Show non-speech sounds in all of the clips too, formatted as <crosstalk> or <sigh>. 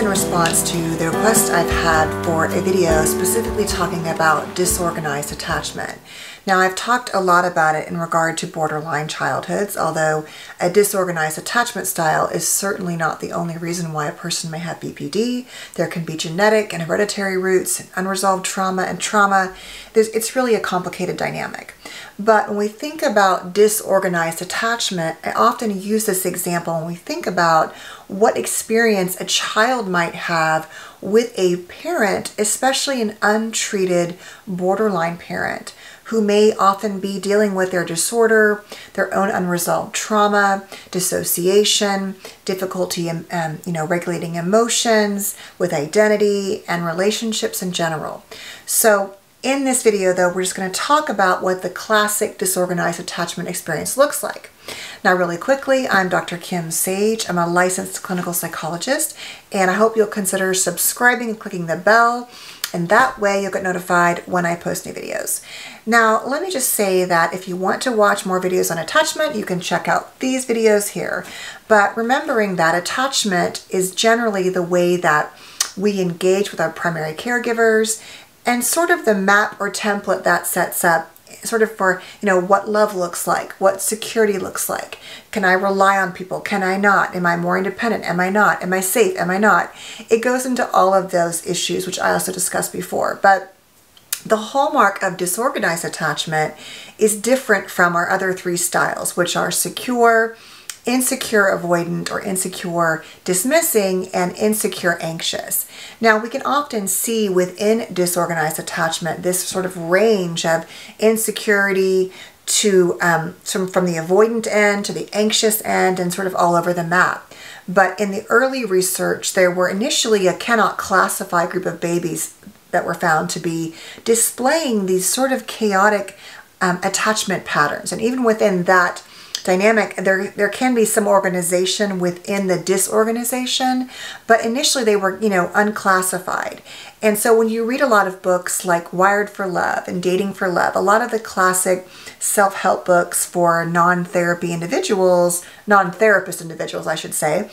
in response to the request I've had for a video specifically talking about disorganized attachment. Now I've talked a lot about it in regard to borderline childhoods, although a disorganized attachment style is certainly not the only reason why a person may have BPD. There can be genetic and hereditary roots, and unresolved trauma and trauma. There's, it's really a complicated dynamic. But when we think about disorganized attachment, I often use this example when we think about what experience a child might have with a parent, especially an untreated borderline parent who may often be dealing with their disorder, their own unresolved trauma, dissociation, difficulty in um, you know, regulating emotions, with identity, and relationships in general. So in this video though, we're just going to talk about what the classic disorganized attachment experience looks like. Now really quickly, I'm Dr. Kim Sage. I'm a licensed clinical psychologist and I hope you'll consider subscribing and clicking the bell and that way you'll get notified when I post new videos. Now, let me just say that if you want to watch more videos on attachment, you can check out these videos here. But remembering that attachment is generally the way that we engage with our primary caregivers and sort of the map or template that sets up sort of for, you know, what love looks like, what security looks like. Can I rely on people? Can I not? Am I more independent? Am I not? Am I safe? Am I not? It goes into all of those issues, which I also discussed before. But the hallmark of disorganized attachment is different from our other three styles, which are secure, insecure avoidant or insecure dismissing and insecure anxious. Now we can often see within disorganized attachment this sort of range of insecurity to um, from, from the avoidant end to the anxious end and sort of all over the map. But in the early research, there were initially a cannot classify group of babies that were found to be displaying these sort of chaotic um, attachment patterns. And even within that dynamic, there, there can be some organization within the disorganization, but initially they were, you know, unclassified. And so when you read a lot of books like Wired for Love and Dating for Love, a lot of the classic self-help books for non-therapy individuals, non-therapist individuals, I should say,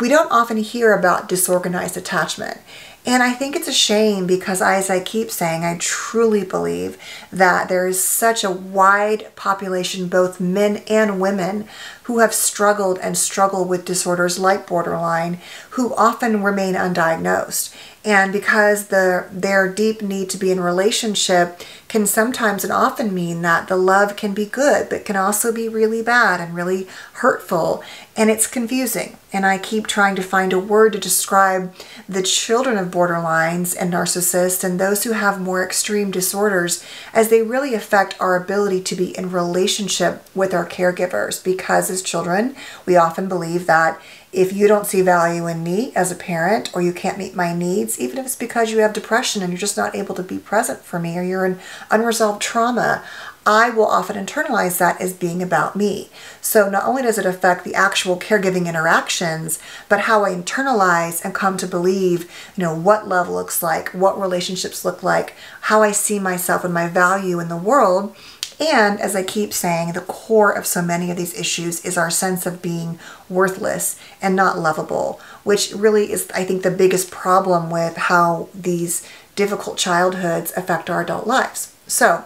we don't often hear about disorganized attachment. And I think it's a shame because, as I keep saying, I truly believe that there is such a wide population, both men and women, who have struggled and struggle with disorders like borderline, who often remain undiagnosed. And because the their deep need to be in relationship can sometimes and often mean that the love can be good, but can also be really bad and really hurtful. And it's confusing. And I keep trying to find a word to describe the children of borderlines and narcissists and those who have more extreme disorders as they really affect our ability to be in relationship with our caregivers because as children, we often believe that if you don't see value in me as a parent or you can't meet my needs, even if it's because you have depression and you're just not able to be present for me or you're in unresolved trauma, I will often internalize that as being about me. So not only does it affect the actual caregiving interactions, but how I internalize and come to believe, you know, what love looks like, what relationships look like, how I see myself and my value in the world and as I keep saying, the core of so many of these issues is our sense of being worthless and not lovable, which really is, I think, the biggest problem with how these difficult childhoods affect our adult lives. So,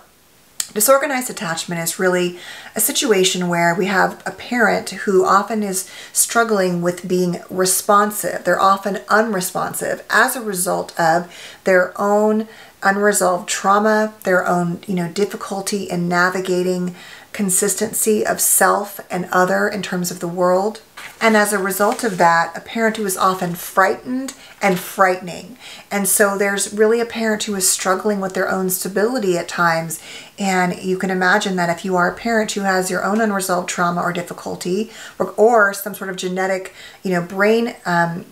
Disorganized attachment is really a situation where we have a parent who often is struggling with being responsive. They're often unresponsive as a result of their own unresolved trauma, their own, you know, difficulty in navigating consistency of self and other in terms of the world. And as a result of that, a parent who is often frightened and frightening. And so there's really a parent who is struggling with their own stability at times. And you can imagine that if you are a parent who has your own unresolved trauma or difficulty or, or some sort of genetic, you know, brain um,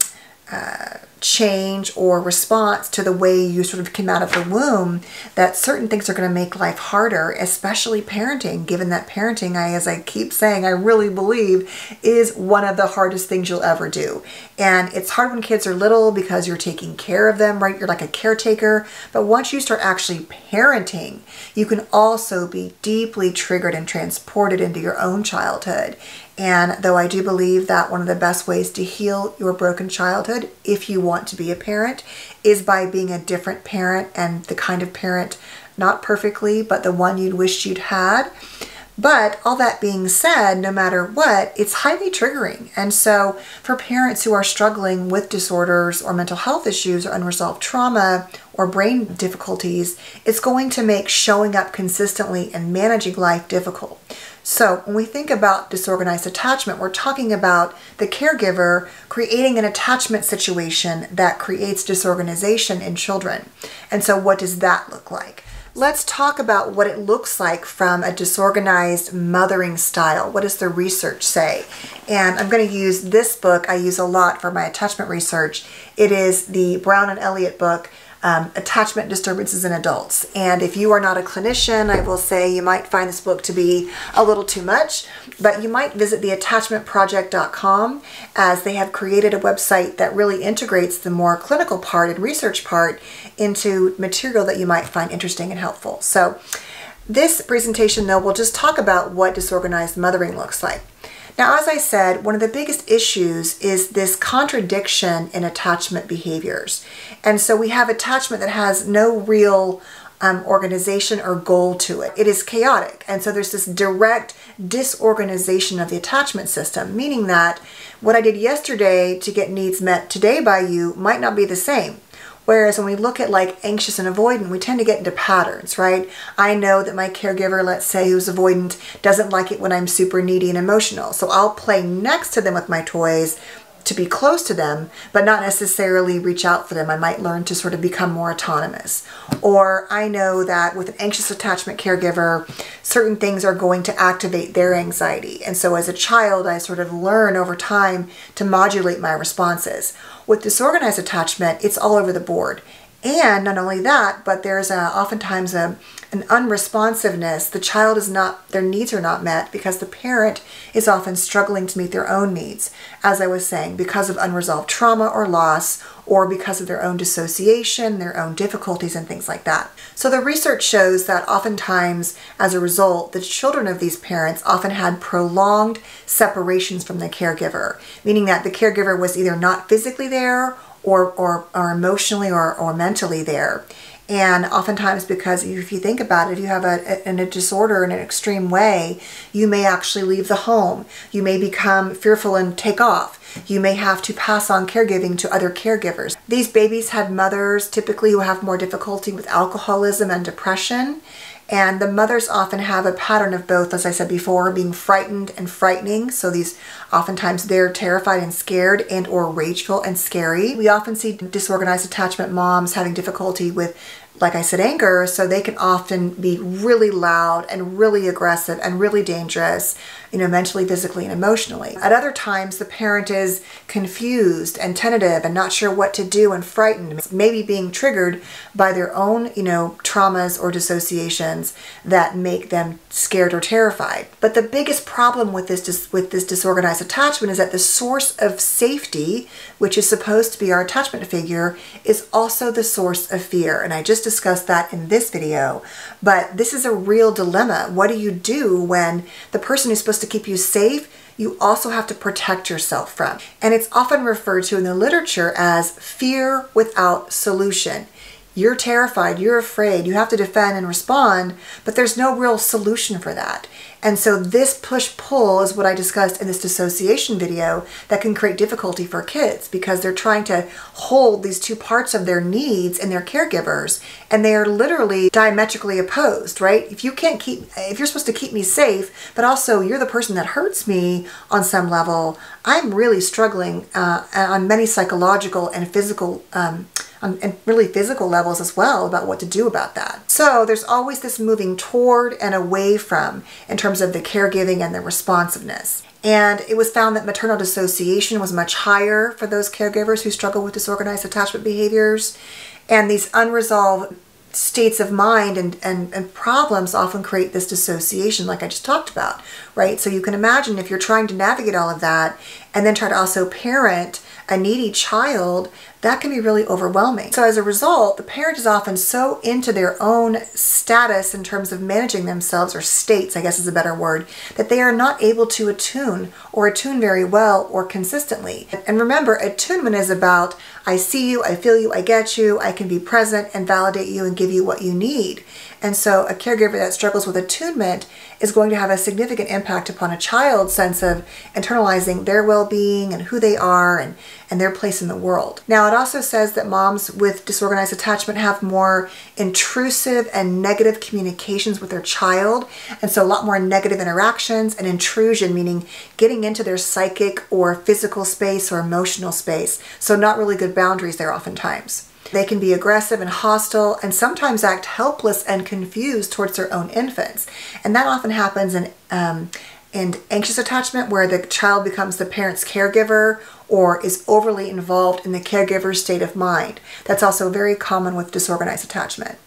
uh, change or response to the way you sort of came out of the womb that certain things are going to make life harder, especially parenting, given that parenting, I, as I keep saying, I really believe is one of the hardest things you'll ever do. And it's hard when kids are little because you're taking care of them, right? You're like a caretaker. But once you start actually parenting, you can also be deeply triggered and transported into your own childhood. And though I do believe that one of the best ways to heal your broken childhood, if you want want to be a parent is by being a different parent and the kind of parent, not perfectly, but the one you'd wished you'd had. But all that being said, no matter what, it's highly triggering. And so, for parents who are struggling with disorders or mental health issues or unresolved trauma or brain difficulties, it's going to make showing up consistently and managing life difficult. So, when we think about disorganized attachment, we're talking about the caregiver creating an attachment situation that creates disorganization in children. And so, what does that look like? Let's talk about what it looks like from a disorganized mothering style. What does the research say? And I'm going to use this book I use a lot for my attachment research. It is the Brown and Elliott book, um, attachment disturbances in adults. And if you are not a clinician, I will say you might find this book to be a little too much, but you might visit theattachmentproject.com as they have created a website that really integrates the more clinical part and research part into material that you might find interesting and helpful. So this presentation though we'll just talk about what disorganized mothering looks like. Now, as I said, one of the biggest issues is this contradiction in attachment behaviors. And so we have attachment that has no real um, organization or goal to it. It is chaotic. And so there's this direct disorganization of the attachment system, meaning that what I did yesterday to get needs met today by you might not be the same. Whereas when we look at like anxious and avoidant, we tend to get into patterns, right? I know that my caregiver, let's say who's avoidant, doesn't like it when I'm super needy and emotional. So I'll play next to them with my toys to be close to them, but not necessarily reach out for them. I might learn to sort of become more autonomous. Or I know that with an anxious attachment caregiver, certain things are going to activate their anxiety. And so as a child, I sort of learn over time to modulate my responses. With disorganized attachment, it's all over the board. And not only that, but there's a, oftentimes a, an unresponsiveness. The child is not, their needs are not met because the parent is often struggling to meet their own needs, as I was saying, because of unresolved trauma or loss, or because of their own dissociation, their own difficulties, and things like that. So the research shows that oftentimes, as a result, the children of these parents often had prolonged separations from the caregiver, meaning that the caregiver was either not physically there or, or, or emotionally or, or mentally there. And oftentimes, because if you think about it, if you have a, a, a, disorder in an extreme way, you may actually leave the home. You may become fearful and take off. You may have to pass on caregiving to other caregivers. These babies had mothers typically who have more difficulty with alcoholism and depression. And the mothers often have a pattern of both, as I said before, being frightened and frightening. So these oftentimes they're terrified and scared and or rageful and scary. We often see disorganized attachment moms having difficulty with like I said, anger, so they can often be really loud and really aggressive and really dangerous, you know, mentally, physically, and emotionally. At other times, the parent is confused and tentative and not sure what to do and frightened, maybe being triggered by their own, you know, traumas or dissociations that make them scared or terrified. But the biggest problem with this with this disorganized attachment is that the source of safety, which is supposed to be our attachment figure, is also the source of fear. And I just discussed that in this video, but this is a real dilemma. What do you do when the person who's supposed to keep you safe you also have to protect yourself from. And it's often referred to in the literature as fear without solution. You're terrified, you're afraid, you have to defend and respond, but there's no real solution for that. And so this push-pull is what I discussed in this dissociation video that can create difficulty for kids because they're trying to hold these two parts of their needs and their caregivers and they are literally diametrically opposed, right? If you can't keep, if you're supposed to keep me safe, but also you're the person that hurts me on some level, I'm really struggling uh, on many psychological and physical um, um, and really physical levels as well about what to do about that. So there's always this moving toward and away from in terms of the caregiving and the responsiveness. And it was found that maternal dissociation was much higher for those caregivers who struggle with disorganized attachment behaviors. And these unresolved states of mind and, and, and problems often create this dissociation like I just talked about, right? So you can imagine if you're trying to navigate all of that and then try to also parent a needy child, that can be really overwhelming. So as a result, the parent is often so into their own status in terms of managing themselves, or states, I guess is a better word, that they are not able to attune or attune very well or consistently. And remember, attunement is about I see you, I feel you, I get you, I can be present and validate you and give you what you need. And so a caregiver that struggles with attunement is going to have a significant impact upon a child's sense of internalizing their well-being and who they are and, and their place in the world. Now it also says that moms with disorganized attachment have more intrusive and negative communications with their child. And so a lot more negative interactions and intrusion, meaning getting into their psychic or physical space or emotional space. So not really good boundaries there oftentimes. They can be aggressive and hostile and sometimes act helpless and confused towards their own infants. And that often happens in, um, in anxious attachment where the child becomes the parent's caregiver or is overly involved in the caregiver's state of mind. That's also very common with disorganized attachment.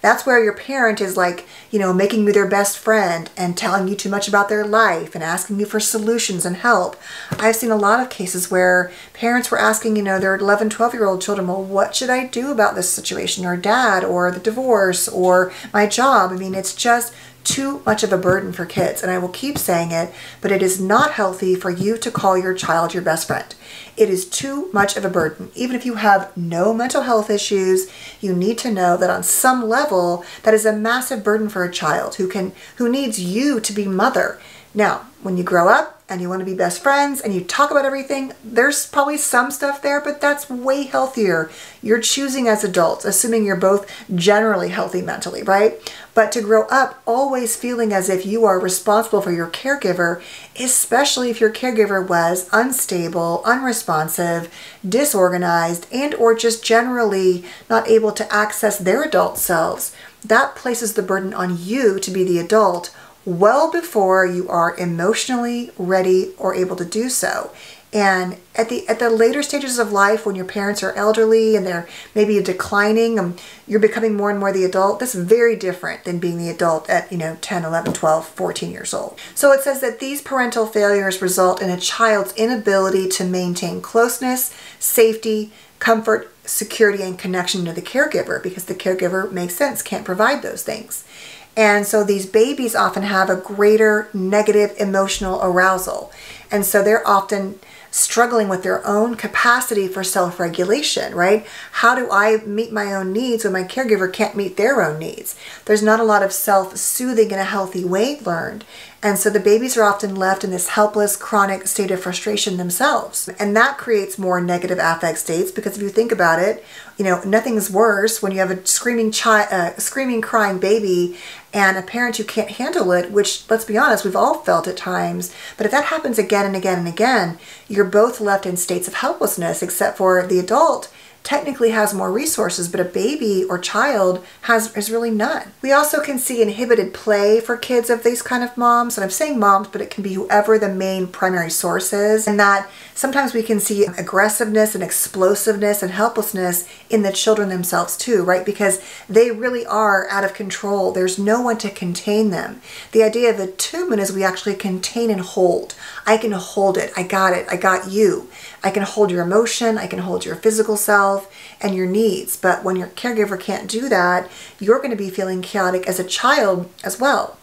That's where your parent is like, you know, making you their best friend and telling you too much about their life and asking you for solutions and help. I've seen a lot of cases where parents were asking, you know, their 11, 12 year old children, well, what should I do about this situation or dad or the divorce or my job? I mean, it's just too much of a burden for kids. And I will keep saying it, but it is not healthy for you to call your child your best friend. It is too much of a burden. Even if you have no mental health issues, you need to know that on some level that is a massive burden for a child who can who needs you to be mother. Now, when you grow up, and you want to be best friends and you talk about everything, there's probably some stuff there, but that's way healthier. You're choosing as adults, assuming you're both generally healthy mentally, right? But to grow up always feeling as if you are responsible for your caregiver, especially if your caregiver was unstable, unresponsive, disorganized, and or just generally not able to access their adult selves, that places the burden on you to be the adult well before you are emotionally ready or able to do so. And at the at the later stages of life, when your parents are elderly and they're maybe declining, and you're becoming more and more the adult. That's very different than being the adult at you know 10, 11, 12, 14 years old. So it says that these parental failures result in a child's inability to maintain closeness, safety, comfort, security, and connection to the caregiver because the caregiver makes sense can't provide those things. And so these babies often have a greater negative emotional arousal. And so they're often struggling with their own capacity for self regulation, right? How do I meet my own needs when my caregiver can't meet their own needs? There's not a lot of self soothing in a healthy way learned. And so the babies are often left in this helpless, chronic state of frustration themselves. And that creates more negative affect states because if you think about it, you know, nothing's worse when you have a screaming uh, screaming, crying baby and a parent who can't handle it, which let's be honest, we've all felt at times. But if that happens again and again and again, you're both left in states of helplessness, except for the adult technically has more resources, but a baby or child has is really none. We also can see inhibited play for kids of these kind of moms, and I'm saying moms, but it can be whoever the main primary source is, and that sometimes we can see aggressiveness and explosiveness and helplessness in the children themselves too, right? Because they really are out of control. There's no one to contain them. The idea of the attunement is we actually contain and hold. I can hold it. I got it. I got you. I can hold your emotion. I can hold your physical self and your needs. But when your caregiver can't do that, you're going to be feeling chaotic as a child as well.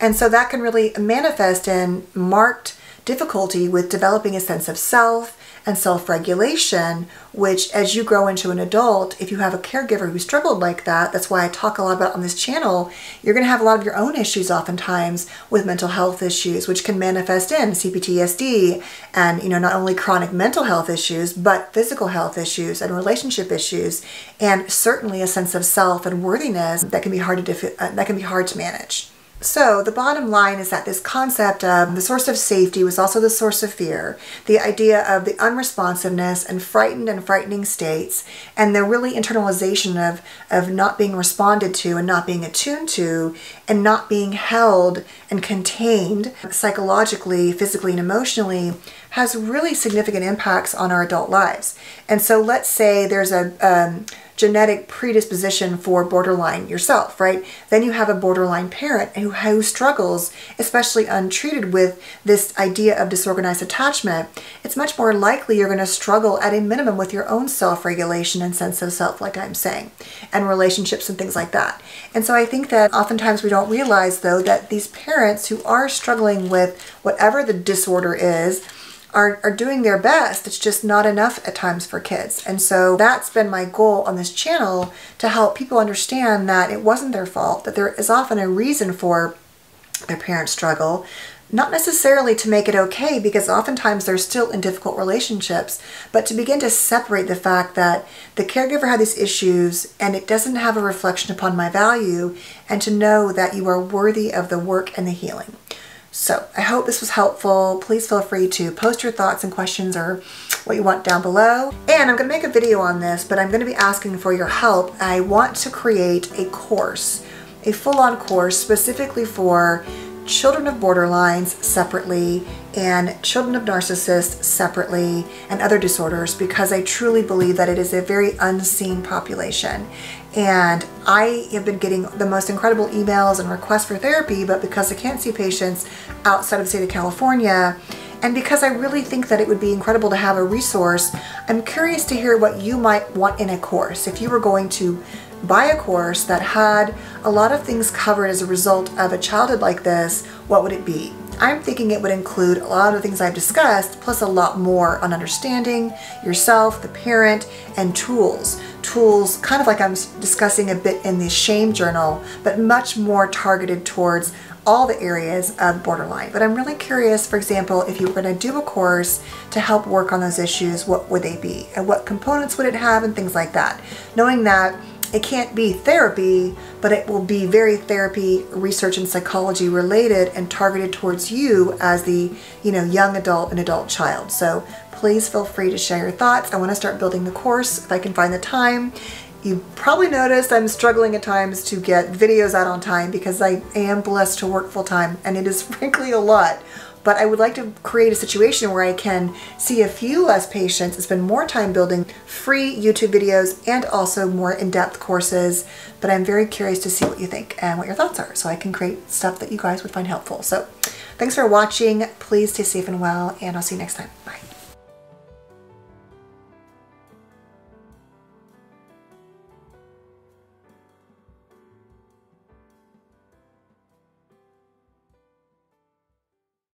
And so that can really manifest in marked difficulty with developing a sense of self and self regulation, which, as you grow into an adult, if you have a caregiver who struggled like that, that's why I talk a lot about on this channel, you're going to have a lot of your own issues oftentimes with mental health issues, which can manifest in CPTSD and, you know, not only chronic mental health issues, but physical health issues and relationship issues, and certainly a sense of self and worthiness that can be hard to, uh, that can be hard to manage. So the bottom line is that this concept of the source of safety was also the source of fear. The idea of the unresponsiveness and frightened and frightening states and the really internalization of, of not being responded to and not being attuned to and not being held and contained psychologically, physically, and emotionally has really significant impacts on our adult lives. And so let's say there's a um, genetic predisposition for borderline yourself, right? Then you have a borderline parent who, who struggles, especially untreated with this idea of disorganized attachment. It's much more likely you're going to struggle at a minimum with your own self-regulation and sense of self, like I'm saying, and relationships and things like that. And so I think that oftentimes we don't realize though that these parents who are struggling with whatever the disorder is, are, are doing their best. It's just not enough at times for kids. And so that's been my goal on this channel to help people understand that it wasn't their fault, that there is often a reason for their parents' struggle, not necessarily to make it okay because oftentimes they're still in difficult relationships, but to begin to separate the fact that the caregiver had these issues and it doesn't have a reflection upon my value, and to know that you are worthy of the work and the healing. So I hope this was helpful. Please feel free to post your thoughts and questions or what you want down below. And I'm going to make a video on this, but I'm going to be asking for your help. I want to create a course, a full-on course specifically for children of borderlines separately and children of narcissists separately and other disorders because I truly believe that it is a very unseen population. And I have been getting the most incredible emails and requests for therapy, but because I can't see patients outside of the state of California, and because I really think that it would be incredible to have a resource, I'm curious to hear what you might want in a course. If you were going to buy a course that had a lot of things covered as a result of a childhood like this, what would it be? I'm thinking it would include a lot of the things I've discussed, plus a lot more on understanding yourself, the parent, and tools. Tools, kind of like I'm discussing a bit in the shame journal, but much more targeted towards all the areas of borderline. But I'm really curious, for example, if you were going to do a course to help work on those issues, what would they be? And what components would it have and things like that? Knowing that it can't be therapy, but it will be very therapy, research, and psychology related and targeted towards you as the you know young adult and adult child. So please feel free to share your thoughts. I want to start building the course if I can find the time. You probably noticed I'm struggling at times to get videos out on time because I am blessed to work full time and it is <laughs> frankly a lot but I would like to create a situation where I can see a few less patients and spend more time building free YouTube videos and also more in-depth courses. But I'm very curious to see what you think and what your thoughts are so I can create stuff that you guys would find helpful. So thanks for watching. Please stay safe and well, and I'll see you next time. Bye.